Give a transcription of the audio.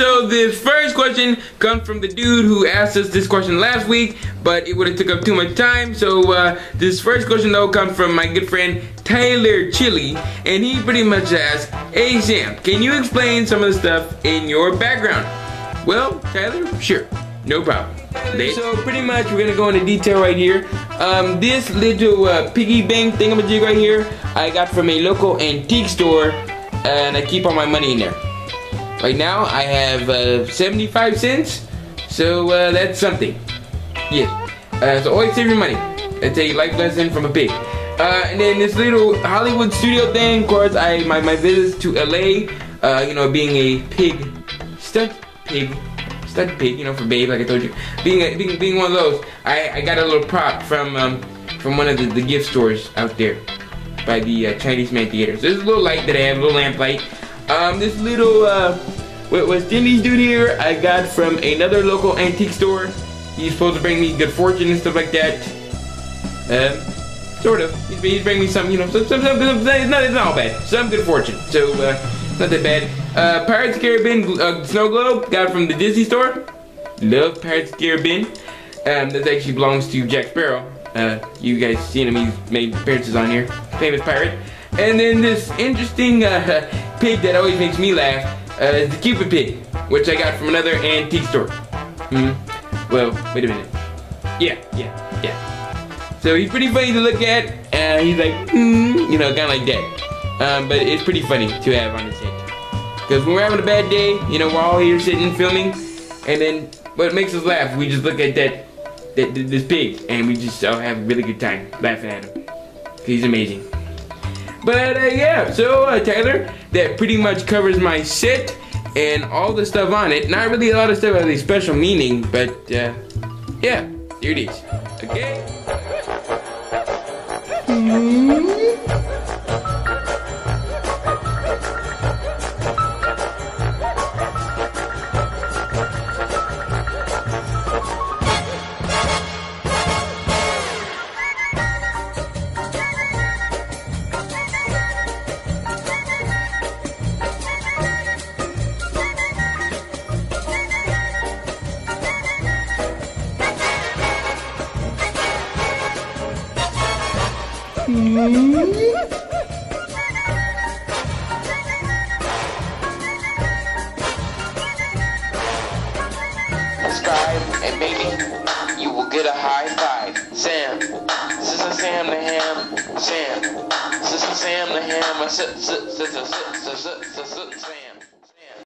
so the first question comes from the dude who asked us this question last week, but it would have took up too much time. So uh, this first question though comes from my good friend Tyler Chili, and he pretty much asked, Hey Sam, can you explain some of the stuff in your background? Well, Tyler, sure, no problem. So pretty much we're gonna go into detail right here. Um, this little uh, piggy bank thingamajig right here, I got from a local antique store, and I keep all my money in there. Right now I have uh, 75 cents, so uh, that's something. Yes. Uh, so always save your money. It's a life lesson from a pig. Uh, and then this little Hollywood studio thing, of course, I my, my visits to LA, uh, you know, being a pig, stud pig, stud pig, you know, for babe, like I told you. Being a, being, being one of those, I, I got a little prop from um, from one of the, the gift stores out there by the uh, Chinese Man Theater. So this a little light that I have, a little lamp light. Um, this little, uh, what was Jimmy's dude here, I got from another local antique store. He's supposed to bring me good fortune and stuff like that. Um, sort of. He's, he's bringing me some, you know, some, some, some, some it's, not, it's not all bad. Some good fortune. So, uh, it's not that bad. Uh, Pirates Caribbean uh, snow globe, got from the Disney store. Love Pirates Caribbean. Um, that actually belongs to Jack Sparrow. Uh, you guys seen him, he's made appearances on here. Famous pirate. And then this interesting uh, pig that always makes me laugh uh, is the Cupid pig, which I got from another antique store. Hmm. Well, wait a minute. Yeah, yeah, yeah. So he's pretty funny to look at. and he's like, hmm, you know, kind of like that. Um, but it's pretty funny to have on his head. Because when we're having a bad day, you know, we're all here sitting filming, and then what makes us laugh, we just look at that, that this pig, and we just all have a really good time laughing at him. He's amazing. But uh, yeah, so uh, Tyler, that pretty much covers my set and all the stuff on it. Not really a lot of stuff has a special meaning, but uh, yeah, here it is. Okay. Subscribe and maybe you will get a high five. Sam, Sister Sam the Ham, Sam, Sister Sam the Ham, Sister Sam.